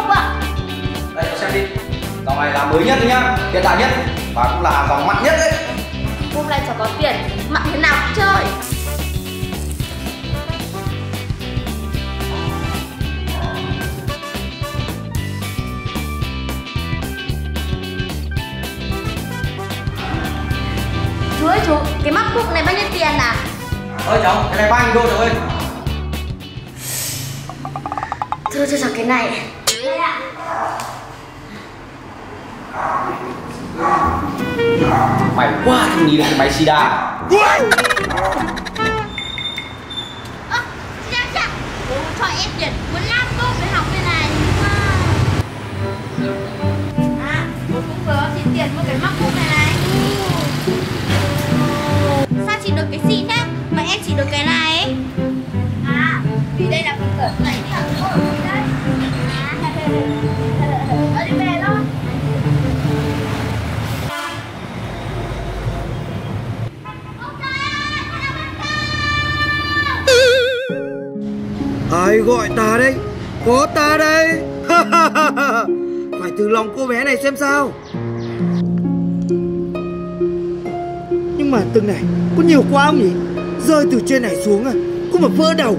không ạ? Đây cho xem đi. Dòng này là mới nhất đấy nhá hiện đại nhất và cũng là dòng mạnh nhất đấy. Hôm nay cháu có tiền mặn thế nào cũng chơi. Chú ơi chú cái macbook này bao nhiêu tiền à? Ơi cháu cái này bao nhiêu đô cháu ơi? Thôi cho cháu cái này mày quá không nghĩ được cái máy sida Ơ, chị Trang Trang cho em tiền muốn laptop để học Ai gọi ta đây? Có ta đây. Phải từ lòng cô bé này xem sao. Nhưng mà từng này có nhiều quá không nhỉ? Rơi từ trên này xuống à, có mà vỡ đầu.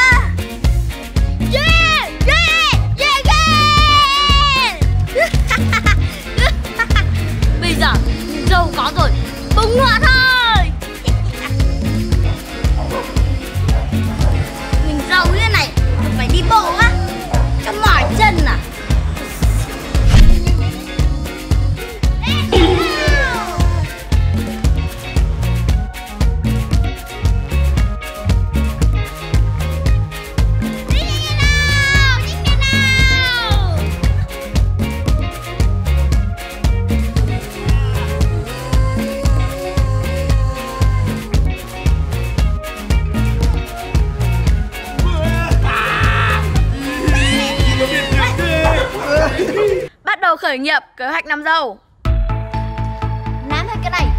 khởi nghiệp kế hoạch năm giàu. Nám hết cái này.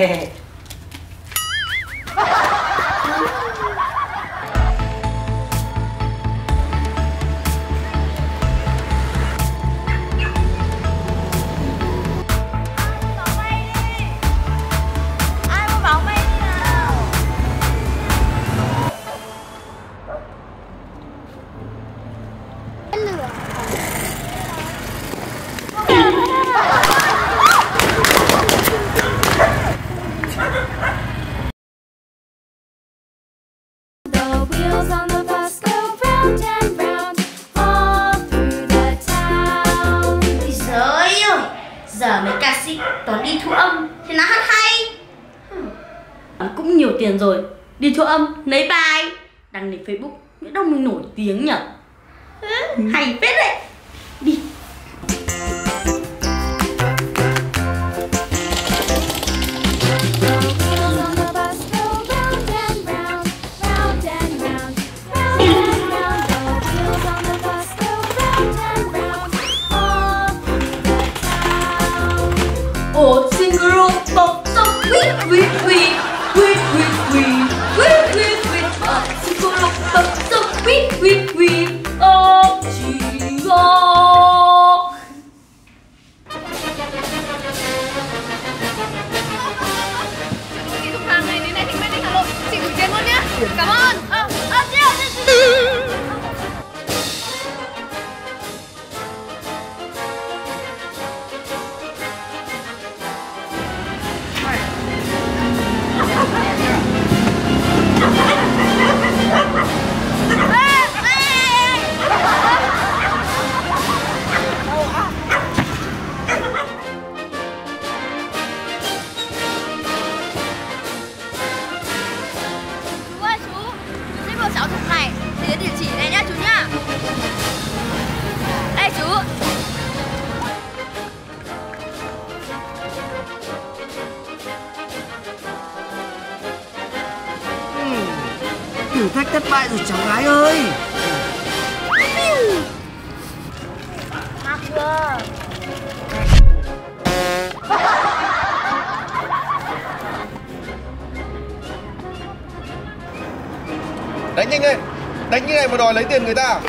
Eh. Giờ mấy ca sĩ toàn đi thu âm Thì nó hát hay? Cũng nhiều tiền rồi đi thu âm lấy bài. Đăng lên facebook biết đâu mình nổi tiếng nhở hay phết đấy singer of Pop Song Week Week Week. thử thách thất bại rồi, cháu gái ơi. Đánh nhanh lên. Đánh như này mà đòi lấy tiền người ta à?